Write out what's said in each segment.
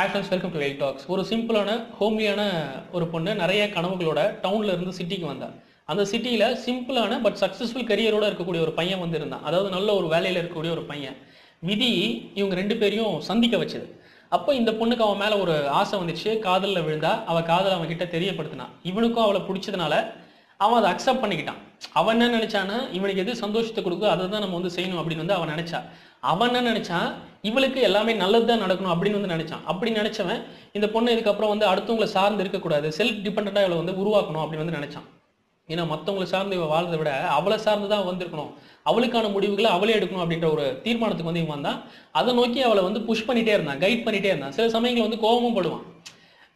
Hi friends welcome to well talks ஒரு சிம்பிளான ஹோம்லியான ஒரு பொண்ணு நிறைய கனவுகளோட டவுனில் இருந்து சிட்டிக்கு வந்தா. அந்த சிட்டியில் சிம்பிளான பட் சக்ஸஸ்ஃபுல் கரியரோட இருக்கக்கூடிய ஒரு பையன் வந்து இருந்தான் அதாவது நல்ல ஒரு வேலையில் இருக்கக்கூடிய ஒரு பையன். விதி இவங்க ரெண்டு பேரையும் சந்திக்க வச்சது. அப்போ இந்த பொண்ணுக்கு அவன் மேலே ஒரு ஆசை வந்துச்சு. காதலில் விழுந்தா அவள் காதல் அவன் கிட்ட தெரியப்படுத்தினான். இவனுக்கும் அவளை பிடிச்சதுனால அவன் அதை அக்செப்ட் பண்ணிக்கிட்டான். அவன் என்ன நினைச்சானா இவனுக்கு எது சந்தோஷத்தை கொடுக்கோ அதை தான் நம்ம வந்து செய்யணும் அப்படின்னு வந்து அவன் நினைச்சா. அவன் என்ன நினைச்சான்? இவளுக்கு எல்லாமே நல்லது தான் நடக்கணும் அப்படின்னு வந்து நினைச்சான். அப்படி நினைச்சவன் இந்த பொண்ணு இதுக்கப்புறம் வந்து அடுத்தவங்களை சார்ந்து இருக்கக்கூடாது செல்ஃப் டிபெண்டா இவளை வந்து உருவாக்கணும் அப்படின்னு வந்து நினைச்சான். ஏன்னா மற்றவங்களை சார்ந்து இவ வாழ்றதை விட அவளை சார்ந்து தான் வந்திருக்கணும். அவளுக்கான முடிவுகளை அவளே எடுக்கணும் அப்படின்ற ஒரு தீர்மானத்துக்கு வந்து இவன் வந்தான். அதை நோக்கி அவளை வந்து புஷ் பண்ணிட்டே இருந்தான் கைட் பண்ணிட்டே இருந்தான். சில சமயங்கள் வந்து கோபமும் படுவான்.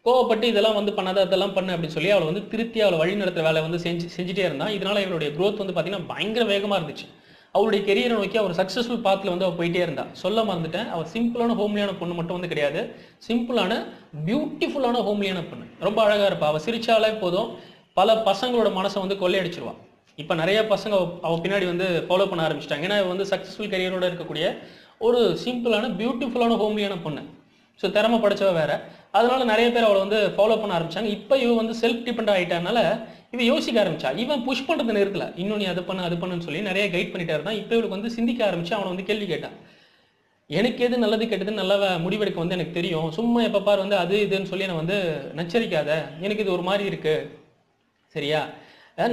கோவப்பட்டு இதெல்லாம் வந்து பண்ணாத அதெல்லாம் பண்ணு அப்படின்னு சொல்லி அவளை வந்து திருத்தி அவளை வழி நடத்துற வேலை வந்து செஞ்சு செஞ்சுட்டே இருந்தான். இதனால இவளுடைய குரோத் வந்து பார்த்தீங்கன்னா பயங்கர வேகமாக இருந்துச்சு. அவருடைய கெரியரை நோக்கி அவர் சக்ஸஸ்ஃபுல் பாத்தில் வந்து அவள் போயிட்டே இருந்தா சொல்ல மறந்துட்டேன். அவள் சிம்பிளான ஹோம்லியான பொண்ணு மட்டும் வந்து கிடையாது. சிம்பிளான பியூட்டிஃபுல்லான ஹோம்லியான பொண்ணு. ரொம்ப அழகாக இருப்பா. அவள் சிரிச்சாலே போதும். பல பசங்களோட மனசை வந்து கொள்ளையடிச்சிருவான் இப்போ நிறைய பசங்க அவ- பின்னாடி வந்து ஃபாலோ பண்ண ஆரம்பிச்சிட்டாங்க. ஏன்னா வந்து சக்ஸஸ்ஃபுல் கரியரோட இருக்கக்கூடிய ஒரு சிம்பிளான பியூட்டிஃபுல்லான ஹோம்லியான பொண்ணு. ஸோ திறமை படைச்சவ வேற. அதனால நிறைய பேர் அவளை வந்து ஃபாலோ பண்ண ஆரம்பிச்சாங்க. இப்போ இவ வந்து செல்ஃப் டிபெண்ட் ஆகிட்டனால இது யோசிக்க ஆரம்பிச்சா இவன் புஷ் பண்றது நேரத்தில் இன்னும் நீ அது பண்ண அது பண்ணுன்னு சொல்லி நிறைய கைட் பண்ணிட்டே இருந்தான். இப்போ இவளுக்கு வந்து சிந்திக்க ஆரம்பிச்சு அவனை வந்து கேள்வி கேட்டான். எனக்கு எது நல்லது கெட்டது நல்ல முடிவெடுக்க வந்து எனக்கு தெரியும். சும்மா எப்போ பார் வந்து அது இதுன்னு சொல்லி என்னை வந்து நச்சரிக்காத. எனக்கு இது ஒரு மாதிரி இருக்கு. சரியா?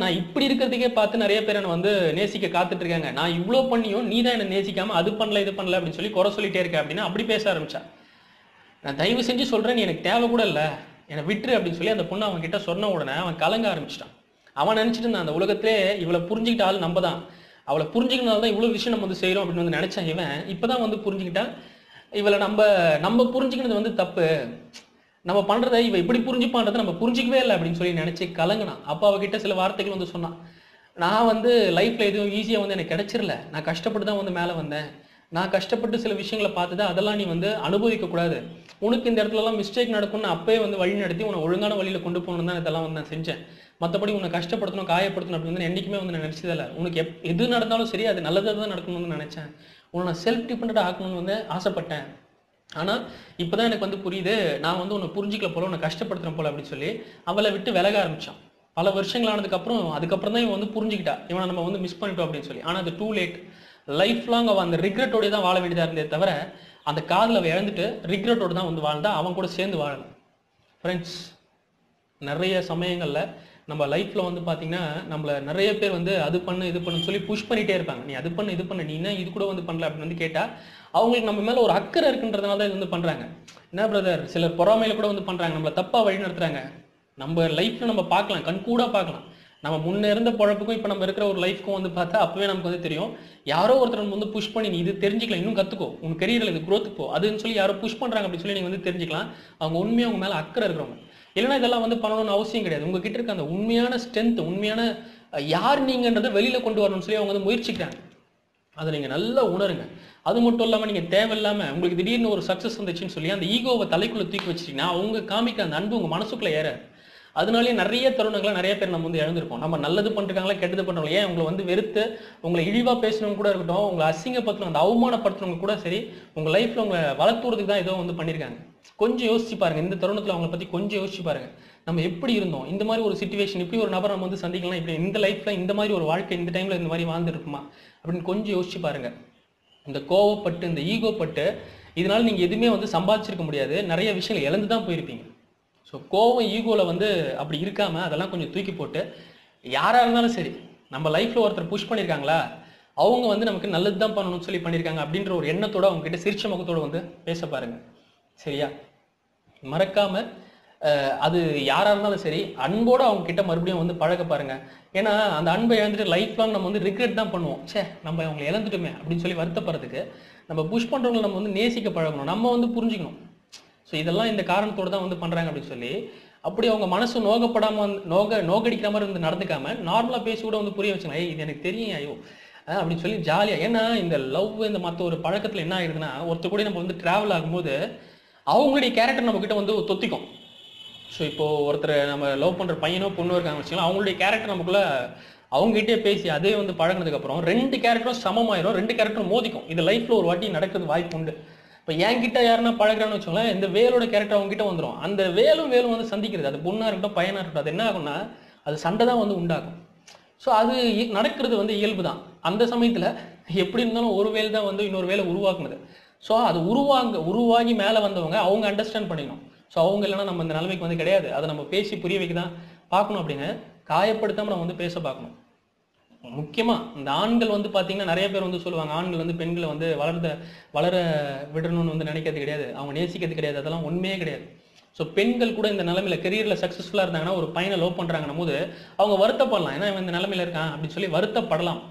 நான் இப்படி இருக்கிறதுக்கே பார்த்து நிறைய பேர் என்னை வந்து நேசிக்க காத்துட்டு இருக்காங்க. நான் இவ்வளோ பண்ணியும் நீ தான் என்னை நேசிக்காம அது பண்ணல இது பண்ணல அப்படின்னு சொல்லி குறை சொல்லிட்டே இருக்க அப்படின்னா அப்படி பேச ஆரம்பிச்சா. நான் தயவு செஞ்சு சொல்றேன் நீ எனக்கு தேவை கூட இல்லை. என்னை விட்டுரு அப்படின்னு சொல்லி அந்த பொண்ணு அவன் கிட்ட சொன்ன உடனே அவன் கலங்க ஆரம்பிச்சிட்டான். அவன் நினைச்சிட்டு இருந்தான் அந்த உலகத்திலே இவளை புரிஞ்சுக்கிட்ட ஆள் நம்ம தான் அவளை புரிஞ்சுக்கனால தான் இவ்வளோ விஷயம் நம்ம வந்து செய்கிறோம் அப்படின்னு வந்து நினைச்சான் இவன். இப்போ தான் வந்து புரிஞ்சுக்கிட்டான். இவளை நம்ம நம்ம புரிஞ்சுக்கினது வந்து தப்பு. நம்ம பண்ணுறத இவ இப்படி புரிஞ்சுப்பான்றதை நம்ம புரிஞ்சிக்கவே இல்லை அப்படின்னு சொல்லி நினச்சி கலங்கினான். அப்போ அவகிட்ட சில வார்த்தைகள் வந்து சொன்னான். நான் வந்து லைஃப்பில் எதுவும் ஈஸியாக வந்து எனக்கு கிடச்சிரல நான் கஷ்டப்பட்டு தான் வந்து மேலே வந்தேன். நான் கஷ்டப்பட்டு சில விஷயங்களை பார்த்துதான் அதெல்லாம் நீ வந்து அனுபவிக்க கூடாது உனக்கு இந்த இடத்துலலாம் மிஸ்டேக் நடக்கும்னு அப்பயே வந்து வழி நடத்தி உன்னை ஒழுங்கான வழியில் கொண்டு போகணும் தான் இதெல்லாம் வந்து நான் செஞ்சேன். மற்றபடி உன்னை கஷ்டப்படுத்தணும் காயப்படுத்தணும் அப்படின்னு வந்து என்றைக்குமே வந்து நான் நினச்சதில்ல. உனக்கு எப் எது நடந்தாலும் சரி அது நல்லதாக தான் நடக்கணும்னு நினச்சேன். உன்னை நான் செல்ஃப் டிபெண்ட் ஆக்கணும்னு வந்து ஆசைப்பட்டேன். ஆனால் இப்போ தான் எனக்கு வந்து புரியுது நான் வந்து உன்னை புரிஞ்சிக்கல போல உன்னை கஷ்டப்படுத்துறேன் போல அப்படின்னு சொல்லி அவளை விட்டு விலக ஆரம்பித்தான் பல வருஷங்கள் ஆனதுக்கப்புறம் அதுக்கப்புறம் தான் இவன் வந்து புரிஞ்சுக்கிட்டா. இவனை நம்ம வந்து மிஸ் பண்ணிட்டோம் அப்படின்னு சொல்லி. ஆனால் அது டூ லேட் லைஃப் லாங் அவன் அந்த ரிக்ரெட்டோடய தான் வாழ வேண்டியதாக இருந்தே தவிர அந்த காதல அவ இழந்துட்டு ரிக்ரெட்டோடு தான் வந்து வாழ்ந்தா அவன் கூட சேர்ந்து வாழணும் ஃப்ரெண்ட்ஸ் நிறைய சமயங்களில் நம்ம லைஃப்பில் வந்து பார்த்தீங்கன்னா நம்மள நிறைய பேர் வந்து அது பண்ணு இது பண்ணு சொல்லி புஷ் பண்ணிகிட்டே இருப்பாங்க. நீ அது பண்ணு இது பண்ணு நீ என்ன இது கூட வந்து பண்ணல அப்படின்னு வந்து கேட்டால் அவங்களுக்கு நம்ம மேலே ஒரு அக்கறை இருக்குன்றதுனால தான் இது வந்து பண்ணுறாங்க என்ன பிரதர் சிலர் பொறாமையில் கூட வந்து பண்ணுறாங்க நம்மளை தப்பாக வழி நடத்துகிறாங்க நம்ம லைஃப்பில் நம்ம பார்க்கலாம் கண் கூட பார்க்கலாம். நம்ம முன்ன இருந்த பொழப்புக்கும் இப்போ நம்ம இருக்கிற ஒரு லைஃப்க்கும் வந்து பார்த்தா அப்பவே நமக்கு வந்து தெரியும். யாரோ ஒருத்தர் வந்து புஷ் பண்ணி நீ இது தெரிஞ்சுக்கலாம் இன்னும் கத்துக்கோ. உன் கெரியரில் இது growth போ. அதுன்னு சொல்லி யாரோ புஷ் பண்றாங்க அப்படின்னு சொல்லி நீங்க வந்து தெரிஞ்சுக்கலாம். அவங்க உண்மையா உங்க மேல அக்கறை இருக்கிறவங்க. இல்லைன்னா இதெல்லாம் வந்து பண்ணணும்னு அவசியம் கிடையாது. உங்ககிட்ட இருக்க அந்த உண்மையான ஸ்ட்ரென்த் உண்மையான யார் நீங்கன்றதை வெளியில கொண்டு வரணும்னு சொல்லி அவங்க வந்து முயற்சிக்கிறாங்க. அதை நீங்க நல்லா உணருங்க. அது மட்டும் இல்லாமல் நீங்க தேவையில்லாம உங்களுக்கு திடீர்னு ஒரு சக்சஸ் வந்துச்சுன்னு சொல்லி அந்த ஈகோவை தலைக்குள்ள தூக்கி வச்சிட்டீங்கன்னா அவங்க காமிக்க அந்த அன்பு உங்க மனசுக்குள்ள ஏறாது. அதனாலேயே நிறைய தருணங்களை நிறைய பேர் நம்ம வந்து இழந்திருப்போம். நம்ம நல்லது பண்ணிருக்காங்களா கெட்டது பண்றாங்களா? ஏன் உங்களை வந்து வெறுத்து உங்களை இழிவா பேசுனவங்க கூட இருக்கட்டும் உங்களை அசிங்கப்படுத்தணும் அந்த அவமானப்படுத்தினவங்க கூட சரி உங்க லைஃப்ல உங்களை வளர்த்துறதுக்கு தான் ஏதோ வந்து பண்ணியிருக்காங்க கொஞ்சம் யோசிச்சு பாருங்க. இந்த தருணத்துல அவங்கள பத்தி கொஞ்சம் யோசிச்சு பாருங்க. நம்ம எப்படி இருந்தோம்? இந்த மாதிரி ஒரு சுச்சுவேஷன் இப்படி ஒரு நபர் நம்ம வந்து சந்திக்கலாம் இப்படி இந்த லைஃப்ல இந்த மாதிரி ஒரு வாழ்க்கை இந்த டைம்ல இந்த மாதிரி வாழ்ந்துருக்குமா? அப்படின்னு கொஞ்சம் யோசிச்சு பாருங்க. இந்த கோவப்பட்டு இந்த ஈகோப்பட்டு இதனால நீங்க எதுவுமே வந்து சம்பாதிச்சிருக்க முடியாது. நிறைய விஷயங்கள் இழந்து தான் போயிருப்பீங்க. ஸோ கோவம் ஈகோவில் வந்து அப்படி இருக்காமல் அதெல்லாம் கொஞ்சம் தூக்கி போட்டு யாராக இருந்தாலும் சரி நம்ம லைஃப்பில் ஒருத்தர் புஷ் பண்ணியிருக்காங்களா அவங்க வந்து நமக்கு நல்லது தான் பண்ணணும்னு சொல்லி பண்ணியிருக்காங்க அப்படின்ற ஒரு எண்ணத்தோடு அவங்க கிட்ட சிரிச்ச முகத்தோடு வந்து பேச பாருங்கள் சரியா? மறக்காமல் அது யாராக இருந்தாலும் சரி அன்போட அவங்க கிட்ட மறுபடியும் வந்து பழக பாருங்க. ஏன்னா அந்த அன்பை இழந்துட்டு லைஃப் லாங் நம்ம வந்து ரிக்ரெட் தான் பண்ணுவோம். சே நம்ம அவங்களை இழந்துட்டுமே அப்படின்னு சொல்லி வருத்தப்படுறதுக்கு நம்ம புஷ் பண்ணுறவங்களை நம்ம வந்து நேசிக்க பழகணும். நம்ம வந்து புரிஞ்சுக்கணும். ஸோ இதெல்லாம் இந்த காரணத்தோடு தான் வந்து பண்ணுறாங்க அப்படின்னு சொல்லி அப்படி அவங்க மனசு நோகப்படாம வந்து நோக நோகடிக்கிற மாதிரி வந்து நடந்துக்காம நார்மலாக பேசி கூட வந்து புரிய வச்சுக்கலாம் ஏய் இது எனக்கு தெரியும் ஐயோ. அப்படின்னு சொல்லி ஜாலியாக ஏன்னா இந்த லவ் இந்த மற்ற ஒரு பழக்கத்தில் என்ன ஆயிடுதுன்னா ஒருத்தர் கூட நம்ம வந்து ட்ராவல் ஆகும்போது அவங்களுடைய கேரக்டர் நம்மக்கிட்ட வந்து தொத்திக்கும். ஸோ இப்போது ஒருத்தர் நம்ம லவ் பண்ணுற பையனோ பொண்ணோ இருக்காங்க வச்சுக்கலாம் அவங்களுடைய கேரக்டர் நமக்குள்ள அவங்ககிட்டே பேசி அதே வந்து பழகினதுக்கப்புறம் ரெண்டு கேரக்டரும் சமமாயிரும் ரெண்டு கேரக்டரும் மோதிக்கும். இது லைஃப்பில் ஒரு வாட்டி நடக்கிறது வாய்ப்பு உண்டு. இப்போ என்கிட்ட யாருன்னா பழகுறான்னு வச்சுக்கோங்களேன் இந்த வேலோட கேரக்டர் அவங்ககிட்ட வந்துடும் அந்த வேலும் வேலும் வந்து சந்திக்கிறது அது பொண்ணாக இருக்கட்டும் பையனாக இருக்கட்டும் அது என்ன ஆகும்னா அது சண்டை தான் வந்து உண்டாகும். ஸோ அது நடக்கிறது வந்து இயல்பு தான். அந்த சமயத்தில் எப்படி இருந்தாலும் ஒரு வேல் தான் வந்து இன்னொரு வேலை உருவாக்குனது. ஸோ அது உருவாங்க உருவாகி மேலே வந்தவங்க அவங்க அண்டர்ஸ்டாண்ட் பண்ணிக்கணும். ஸோ அவங்க இல்லைன்னா நம்ம இந்த நிலைமைக்கு வந்து கிடையாது. அதை நம்ம பேசி புரிய வைக்க தான் பார்க்கணும் அப்படின்னு காயப்படுத்தாமல் நம்ம வந்து பேச பார்க்கணும். முக்கியமாக இந்த ஆண்கள் வந்து பார்த்தீங்கன்னா நிறைய பேர் வந்து சொல்லுவாங்க ஆண்கள் வந்து பெண்களை வந்து வளர்ந்த வளர விடணும்னு வந்து நினைக்கிறது கிடையாது. அவங்க நேசிக்கிறது கிடையாது. அதெல்லாம் உண்மையே கிடையாது. ஸோ பெண்கள் கூட இந்த நிலமையில கெரியரில் சக்ஸஸ்ஃபுல்லாக இருந்தாங்கன்னா ஒரு பையனை லோ பண்ணுறாங்கன்னும் போது அவங்க வருத்தப்படலாம். ஏன்னா இவன் இந்த நிலமையில இருக்கான் அப்படின்னு சொல்லி வருத்தப்படலாம்.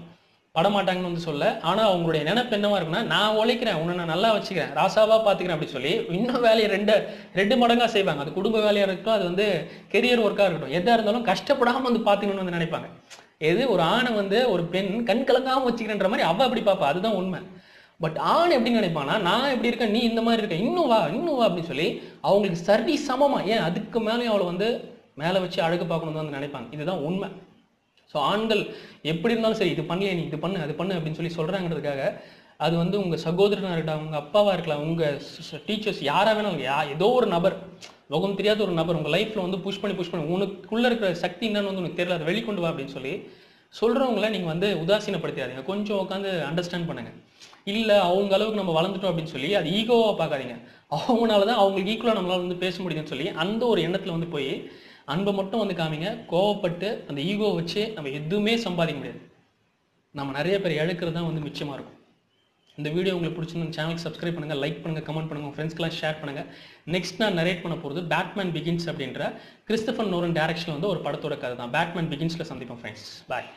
படமாட்டாங்கன்னு வந்து சொல்ல ஆனால் அவங்களுடைய நினைப்பு என்னவா இருக்குன்னா நான் உழைக்கிறேன் உன்னை நான் நல்லா வச்சுக்கிறேன் ராசாவா பார்த்துக்கிறேன் அப்படின்னு சொல்லி இன்னும் வேலையை ரெண்டு ரெண்டு மடங்காக செய்வாங்க. அது குடும்ப வேலையாக இருக்கட்டும் அது வந்து கெரியர் ஒர்க்காக இருக்கட்டும். எதாக இருந்தாலும் கஷ்டப்படாமல் வந்து பார்த்துக்கணும்னு வந்து நினைப்பாங்க. எது ஒரு ஆணை வந்து ஒரு பெண் கண் கலங்காமல் வச்சுக்கிறன்ற மாதிரி அவள் அப்படி பார்ப்பா. அதுதான் உண்மை. பட் ஆண் எப்படி நினைப்பானா நான் எப்படி இருக்கேன் நீ இந்த மாதிரி இருக்க இன்னும் வா இன்னும் வா அப்படின்னு சொல்லி அவங்களுக்கு சரி சமமாக ஏன் அதுக்கு மேலேயும் அவளை வந்து மேலே வச்சு அழகு பார்க்கணும் தான் வந்து நினைப்பாங்க. இதுதான் உண்மை. ஸோ ஆண்கள் எப்படி இருந்தாலும் சரி இது பண்ணலையே நீ இது பண்ணு அது பண்ணு அப்படின்னு சொல்லி சொல்கிறாங்கிறதுக்காக அது வந்து உங்கள் சகோதரனாக இருக்கலாம் உங்கள் அப்பாவாக இருக்கலாம் உங்கள் டீச்சர்ஸ் யாராக வேணும் யா ஏதோ ஒரு நபர் முகம் தெரியாத ஒரு நபர் உங்கள் லைஃப்பில் வந்து புஷ் பண்ணி புஷ் பண்ணி உனக்குள்ளே இருக்கிற சக்தி என்னன்னு வந்து உனக்கு தெரியல அதை வெளிக்கொண்டு வா அப்படின்னு சொல்லி சொல்கிறவங்கள நீங்கள் வந்து உதாசீனப்படுத்தாதீங்க கொஞ்சம் உட்காந்து அண்டர்ஸ்டாண்ட் பண்ணுங்க. இல்லை அவங்க அளவுக்கு நம்ம வளர்ந்துட்டோம் அப்படின்னு சொல்லி அது ஈகோவாக பார்க்காதீங்க. அவங்களால தான் அவங்களுக்கு ஈக்குவலாக நம்மளால் வந்து பேச முடியுதுன்னு சொல்லி அந்த ஒரு எண்ணத்தில் வந்து போய் அன்பை மட்டும் வந்து காமிங்க. கோவப்பட்டு அந்த ஈகோவை வச்சு நம்ம எதுவுமே சம்பாதிக்க முடியாது. நம்ம நிறைய பேர் இழக்கிறது தான் வந்து மிச்சமாக இருக்கும். இந்த வீடியோ உங்களுக்கு பிடிச்சிருந்தா சேனலுக்கு சப்ஸ்கிரைப் பண்ணுங்கள் லைக் பண்ணுங்கள் கமெண்ட் பண்ணுங்கள் உங்க ஷேர் பண்ணுங்கள் நெக்ஸ்ட் நான் நரேட் பண்ண போகிறது பேட்மேன் பிகின்ஸ் அப்படின்ற கிறிஸ்டபர் நோரன் டேரக்ஷனில் வந்து ஒரு படத்தோட கதை தான் பேட்மேன் பிகின்ஸில் சந்திப்போம் ஃப்ரெண்ட்ஸ் பாய்